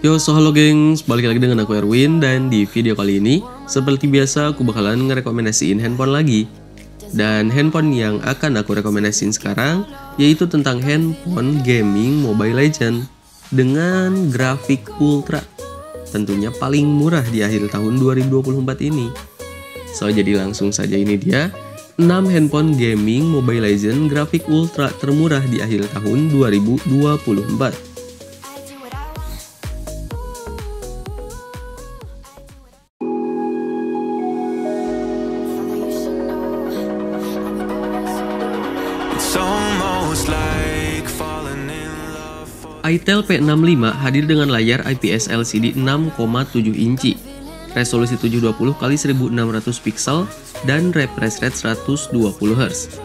Yo, so halo gengs, balik lagi dengan aku Erwin dan di video kali ini seperti biasa aku bakalan ngerekomendasiin handphone lagi. Dan handphone yang akan aku rekomendasiin sekarang yaitu tentang handphone gaming Mobile Legend dengan grafik ultra. Tentunya paling murah di akhir tahun 2024 ini. So, jadi langsung saja ini dia 6 handphone gaming Mobile Legend grafik ultra termurah di akhir tahun 2024. Itel P65 hadir dengan layar IPS LCD 6,7 inci, resolusi 720 x 1600 pixel, dan refresh rate 120 Hz.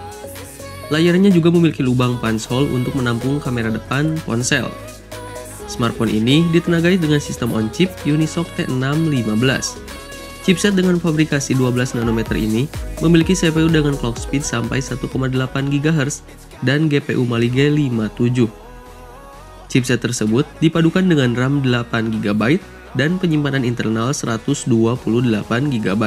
Layarnya juga memiliki lubang punch hole untuk menampung kamera depan ponsel. Smartphone ini ditenagai dengan sistem on-chip Unisoc T615. Chipset dengan fabrikasi 12 nanometer ini memiliki CPU dengan clock speed sampai 1,8 GHz dan GPU Mali G57. Chipset tersebut dipadukan dengan RAM 8GB dan penyimpanan internal 128GB.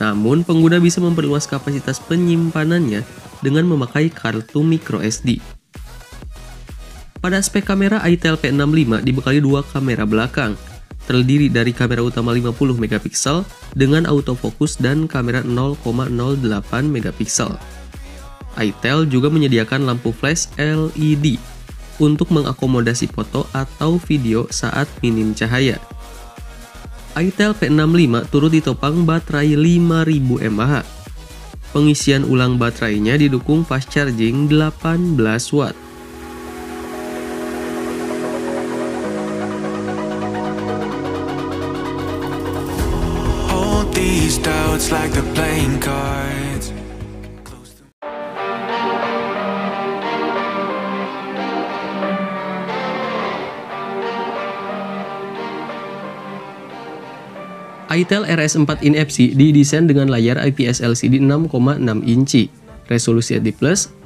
Namun, pengguna bisa memperluas kapasitas penyimpanannya dengan memakai kartu microSD. Pada aspek kamera, itel P65 dibekali dua kamera belakang, terdiri dari kamera utama 50 megapiksel dengan autofocus dan kamera 0,08 megapiksel. itel juga menyediakan lampu flash LED untuk mengakomodasi foto atau video saat minim cahaya. itel P65 turut ditopang baterai 5000 mAh. Pengisian ulang baterainya didukung fast charging 18 watt. these doubts like the playing cards itel RS4 in FC didesain dengan layar IPS LCD 6,6 inci, resolusi HD+,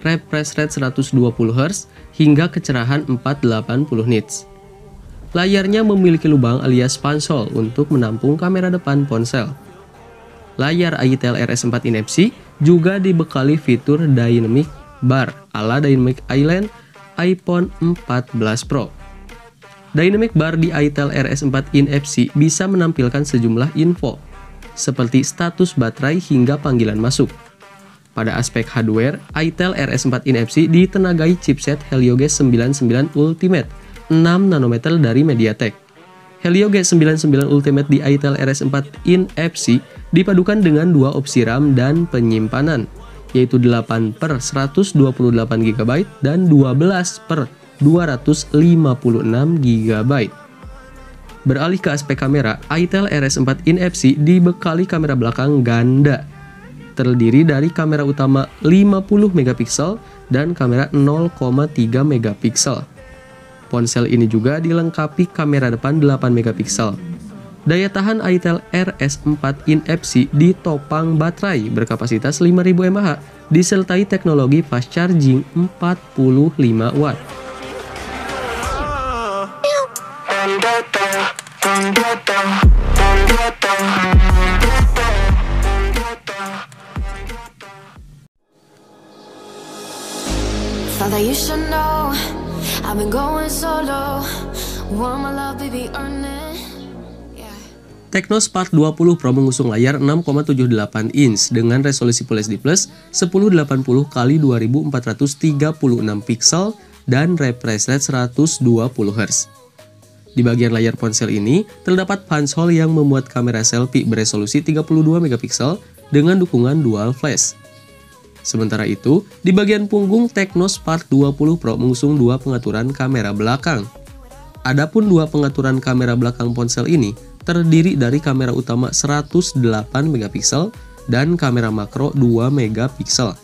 refresh rate 120 Hz, hingga kecerahan 480 nits. Layarnya memiliki lubang alias pansol untuk menampung kamera depan ponsel. Layar itel RS4 in FC juga dibekali fitur Dynamic Bar ala Dynamic Island iPhone 14 Pro. Dynamic Bar di itel RS4 in bisa menampilkan sejumlah info, seperti status baterai hingga panggilan masuk. Pada aspek hardware, itel RS4 in ditenagai chipset Helio G99 Ultimate 6 nanometer dari MediaTek. Helio G99 Ultimate di itel RS4 in dipadukan dengan dua opsi RAM dan penyimpanan, yaitu 8 per 128 GB dan 12 per 256 GB. Beralih ke aspek kamera, itel RS4 in FC dibekali kamera belakang ganda, terdiri dari kamera utama 50 megapiksel dan kamera 0,3 megapiksel. Ponsel ini juga dilengkapi kamera depan 8 megapiksel. Daya tahan itel RS4 in FC ditopang baterai berkapasitas 5000 mAh disertai teknologi fast charging 45 watt. It Technospark 20 Pro mengusung layar 6,78 inch dengan resolusi Full HD Plus 1080 x 2436 pixel dan refresh rate 120 Hz. Di bagian layar ponsel ini terdapat punch hole yang memuat kamera selfie beresolusi 32 megapiksel dengan dukungan dual flash. Sementara itu, di bagian punggung Technos Spark 20 Pro mengusung dua pengaturan kamera belakang. Adapun dua pengaturan kamera belakang ponsel ini terdiri dari kamera utama 108 megapiksel dan kamera makro 2 megapiksel.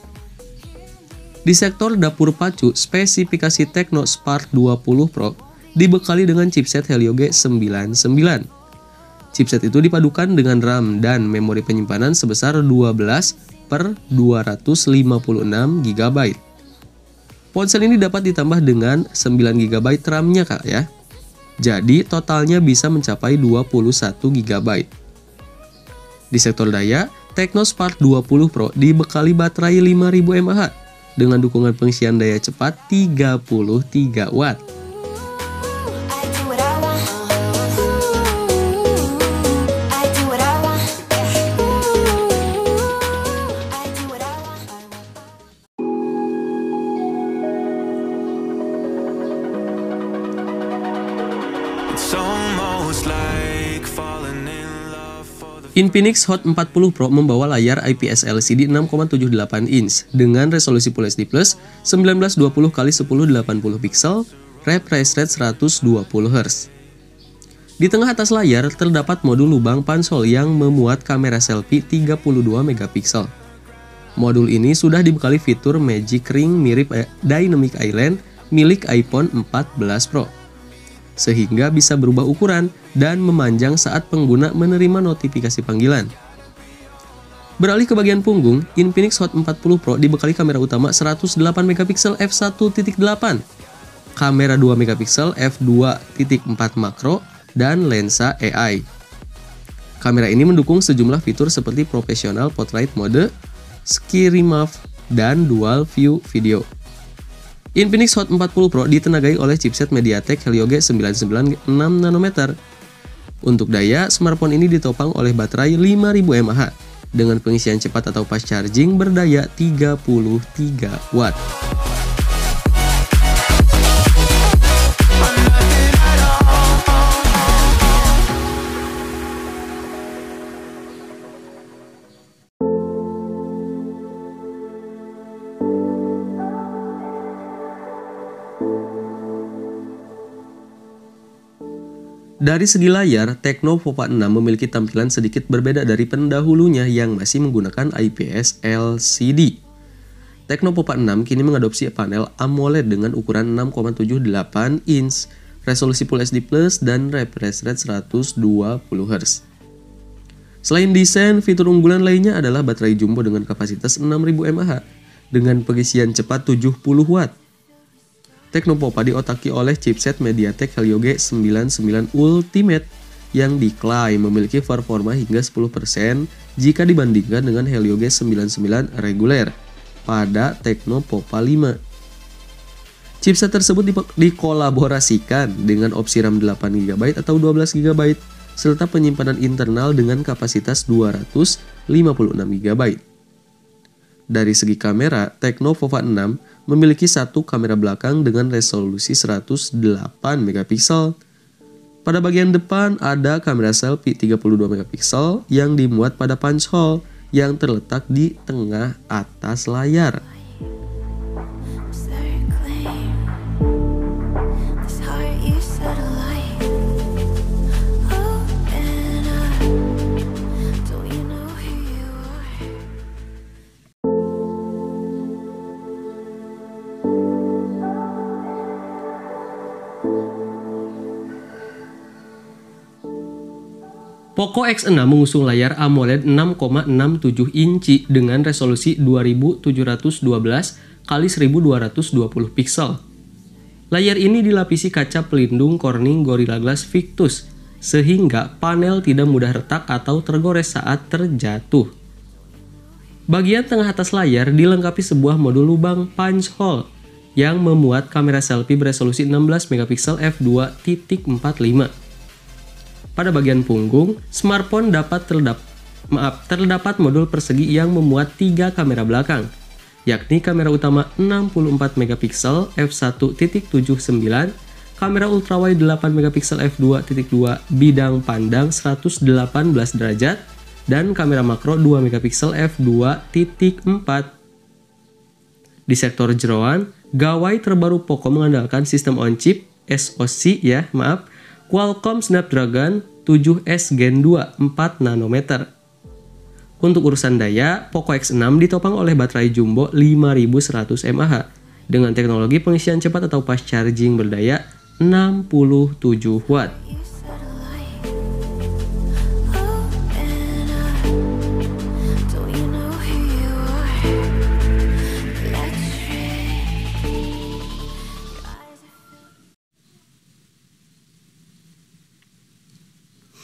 Di sektor dapur pacu, spesifikasi Techno Spark 20 Pro dibekali dengan chipset Helio G99. Chipset itu dipadukan dengan RAM dan memori penyimpanan sebesar 12 per 256 GB. Ponsel ini dapat ditambah dengan 9 GB RAM-nya kak ya. Jadi totalnya bisa mencapai 21 GB. Di sektor daya, Technospark 20 Pro dibekali baterai 5000 mAh dengan dukungan pengisian daya cepat 33 watt. Infinix Hot 40 Pro membawa layar IPS LCD 6,78 inch dengan resolusi Full HD+, 1920 x 1080 pixel, refresh rate 120 Hz. Di tengah atas layar terdapat modul lubang pansol yang memuat kamera selfie 32 megapiksel. Modul ini sudah dibekali fitur Magic Ring mirip eh, Dynamic Island milik iPhone 14 Pro sehingga bisa berubah ukuran dan memanjang saat pengguna menerima notifikasi panggilan. Beralih ke bagian punggung, Infinix Hot 40 Pro dibekali kamera utama 108 megapiksel f1.8, kamera 2 megapiksel f2.4 makro, dan lensa AI. Kamera ini mendukung sejumlah fitur seperti professional portrait mode, ski remove, dan dual view video. Infinix Hot 40 Pro ditenagai oleh chipset MediaTek Helio G996 nanometer. Untuk daya, smartphone ini ditopang oleh baterai 5000 mAh dengan pengisian cepat atau fast charging berdaya 33 watt. Dari segi layar, Tecno Pova 6 memiliki tampilan sedikit berbeda dari pendahulunya yang masih menggunakan IPS LCD. Tecno Pova 6 kini mengadopsi panel AMOLED dengan ukuran 6,78 inch, resolusi Full HD+, dan refresh rate 120 Hz. Selain desain, fitur unggulan lainnya adalah baterai jumbo dengan kapasitas 6000 mAh dengan pengisian cepat 70 watt Teknopopa diotaki oleh chipset MediaTek Helio G99 Ultimate yang diklaim memiliki performa hingga 10% jika dibandingkan dengan Helio G99 reguler pada Teknopopa 5. Chipset tersebut dikolaborasikan dengan opsi RAM 8GB atau 12GB serta penyimpanan internal dengan kapasitas 256GB. Dari segi kamera, Tecno Pova 6 memiliki satu kamera belakang dengan resolusi 108 megapiksel. Pada bagian depan ada kamera selfie 32 megapiksel yang dimuat pada punch hole yang terletak di tengah atas layar. Poco X6 mengusung layar AMOLED 6,67 inci dengan resolusi 2712 x 1220 pixel. Layar ini dilapisi kaca pelindung Corning Gorilla Glass Victus sehingga panel tidak mudah retak atau tergores saat terjatuh. Bagian tengah atas layar dilengkapi sebuah modul lubang punch hole yang memuat kamera selfie beresolusi 16 megapiksel f2.45 pada bagian punggung, smartphone dapat terdapat maaf, terdapat modul persegi yang memuat tiga kamera belakang, yakni kamera utama 64 megapiksel f1.79, kamera ultrawide 8 megapiksel f2.2 bidang pandang 118 derajat, dan kamera makro 2 megapiksel f2.4. Di sektor jeroan, gawai terbaru Poco mengandalkan sistem on chip SoC ya, maaf, Qualcomm Snapdragon 7S Gen 2 4 nanometer. Untuk urusan daya, Poco X6 ditopang oleh baterai jumbo 5100 mAh dengan teknologi pengisian cepat atau fast charging berdaya 67 watt.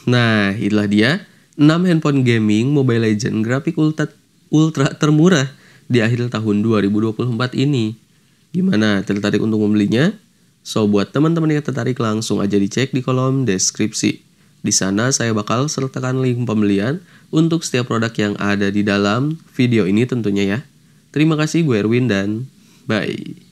Nah, itulah dia 6 handphone gaming Mobile Legend grafik ultra, ultra termurah di akhir tahun 2024 ini. Gimana, tertarik untuk membelinya? So, buat teman-teman yang tertarik langsung aja dicek di kolom deskripsi. Di sana saya bakal sertakan link pembelian untuk setiap produk yang ada di dalam video ini tentunya ya. Terima kasih gue Erwin dan bye.